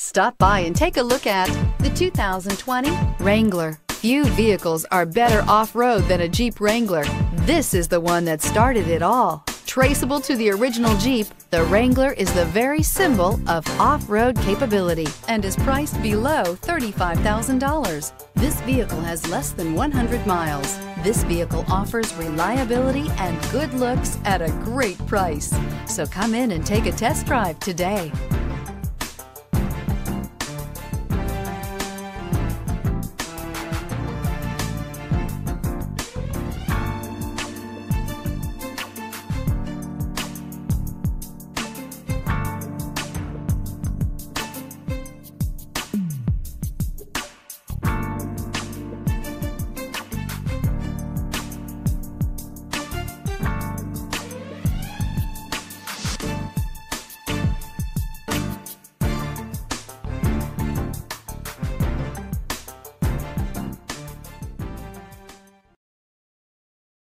Stop by and take a look at the 2020 Wrangler. Few vehicles are better off-road than a Jeep Wrangler. This is the one that started it all. Traceable to the original Jeep, the Wrangler is the very symbol of off-road capability and is priced below $35,000. This vehicle has less than 100 miles. This vehicle offers reliability and good looks at a great price. So come in and take a test drive today.